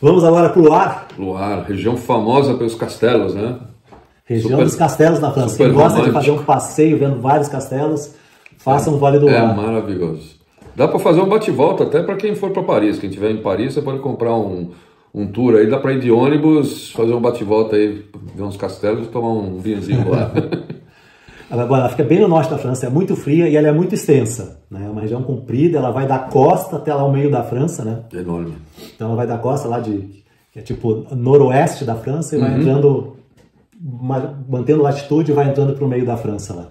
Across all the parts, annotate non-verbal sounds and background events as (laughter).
Vamos agora para o Loire. Loire, região famosa pelos castelos, né? Região super, dos castelos na França. Quem gosta romântico. de fazer um passeio vendo vários castelos, faça um Vale do é Loire. É maravilhoso. Dá para fazer um bate-volta até para quem for para Paris. Quem estiver em Paris, você pode comprar um, um tour aí. Dá para ir de ônibus, fazer um bate-volta aí, ver uns castelos e tomar um vinhozinho lá. (laughs) Agora, ela fica bem no norte da França, é muito fria e ela é muito extensa. Né? É uma região comprida, ela vai da costa até lá o meio da França, né? Enorme. Então ela vai da costa lá de, que é tipo noroeste da França e uhum. vai entrando, mantendo latitude e vai entrando para o meio da França lá.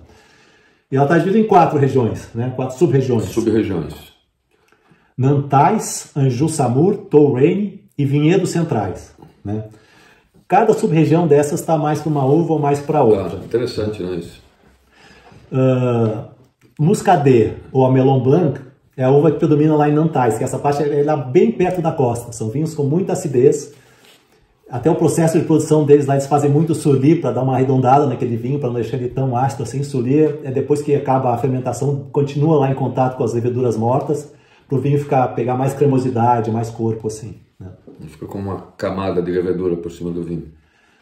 E ela está dividida em quatro regiões, né? quatro sub-regiões. Sub-regiões. Nantais, Anjou-Samur, Touraine e Vinhedos Centrais. Né? Cada sub-região dessas está mais para uma uva ou mais para outra. Ah, interessante, né? Isso. Uh, Muscadet ou a Melon Blanc é a uva que predomina lá em Nantais, que essa parte é lá bem perto da costa. São vinhos com muita acidez. Até o processo de produção deles lá, eles fazem muito suli para dar uma arredondada naquele vinho, para não deixar ele tão ácido assim. Suli é depois que acaba a fermentação, continua lá em contato com as leveduras mortas, para o vinho ficar, pegar mais cremosidade, mais corpo assim. Né? Fica com uma camada de levedura por cima do vinho.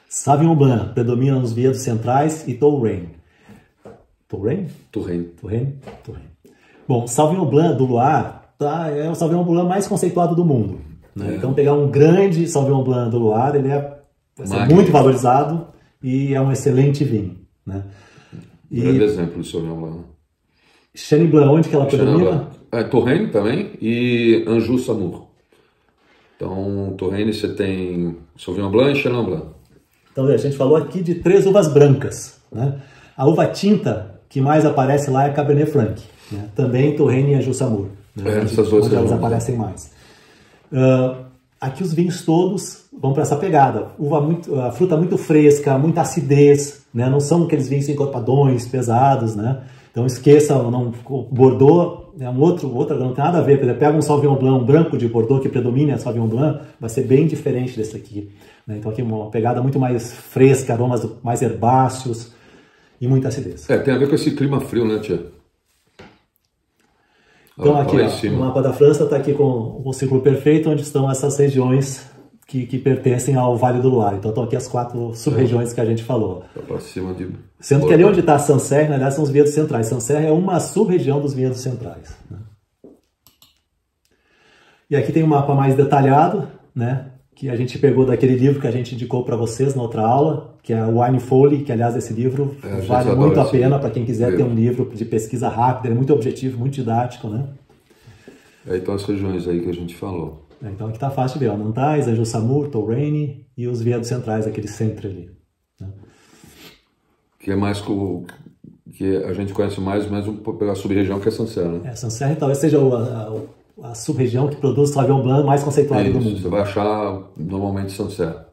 Sauvignon Blanc predomina nos vinhedos centrais e Touraine. Touraine? Touraine. Touraine? Touraine. Bom, Sauvignon Blanc do Loire tá, é o Sauvignon Blanc mais conceituado do mundo. Né? É. Então pegar um grande Sauvignon Blanc do Loire, ele é muito valorizado e é um excelente vinho. Né? E... Grande exemplo de Sauvignon Blanc. Chenin Blanc, onde que ela predomina? É, Touraine também e Anjou Samour. Então, Touraine você tem Sauvignon Blanc e Chenin Blanc. Então, a gente falou aqui de três uvas brancas. Né? A uva tinta que mais aparece lá é Cabernet Franc. Né? Também Touraine e Anjou Samour. Né? É, essas duas onde elas aparecem mais. Uh, aqui os vinhos todos vão para essa pegada. Uva muito, a fruta muito fresca, muita acidez, né? Não são aqueles vinhos encorpadões, pesados, né? Então esqueça, não, o Bordeaux é um outro, outra, não tem nada a ver. Pega um Sauvignon Blanc um branco de Bordeaux que predomina a Sauvignon Blanc, vai ser bem diferente desse aqui. Né? Então aqui uma pegada muito mais fresca, aromas mais herbáceos e muita acidez. É, tem a ver com esse clima frio, né, tia? Então aqui, ó, o mapa da França está aqui com o círculo perfeito, onde estão essas regiões que, que pertencem ao Vale do Loire. Então estão aqui as quatro sub-regiões que a gente falou. Tá para cima de... Sendo que ali onde está Sancerre, na verdade, são os vinhedos centrais. Sancerre é uma sub-região dos vinhedos centrais. Né? E aqui tem um mapa mais detalhado, né? Que a gente pegou daquele livro que a gente indicou para vocês na outra aula, que é o Wine Foley, que aliás esse livro é, vale muito a pena para quem quiser ter um livro de pesquisa rápida, é muito objetivo, muito didático, né? É, então as regiões aí que a gente falou. É, então aqui tá fácil de ver, ó, Nantais, Anjou-Samur, Touraine e os viados centrais, aquele centro ali. Né? Que é mais com que a gente conhece mais, mais pela sub-região que é Sancerre, né? É, Sancerre talvez seja o, a, a sub-região que produz Sauvignon Blanc mais conceituado é do mundo. Você vai achar normalmente Sancerre.